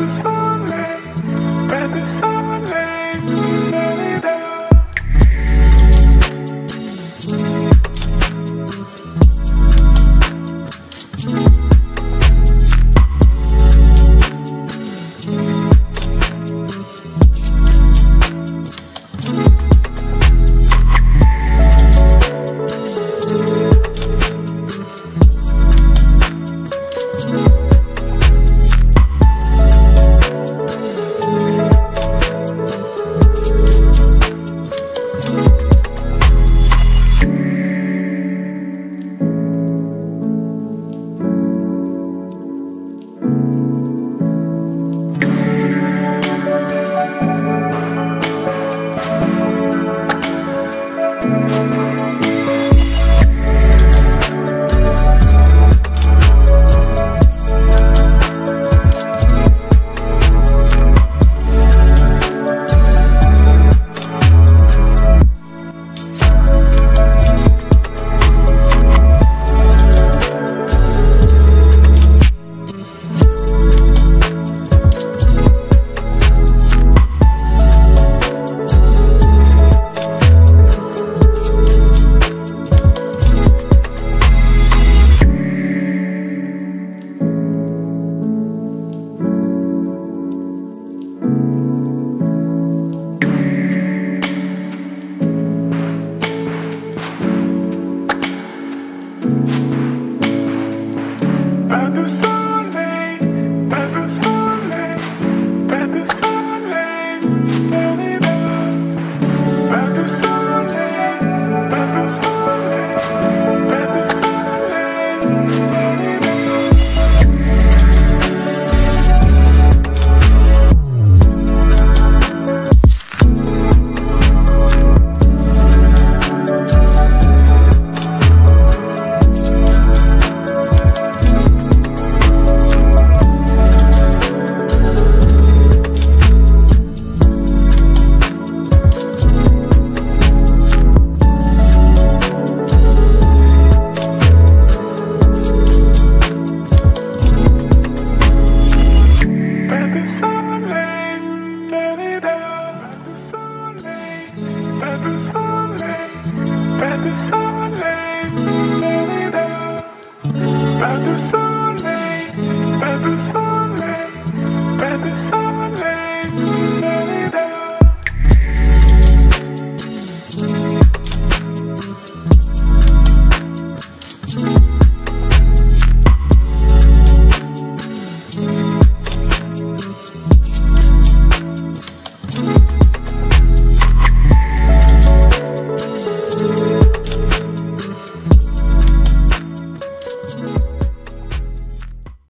pas de soleil, pas de soleil.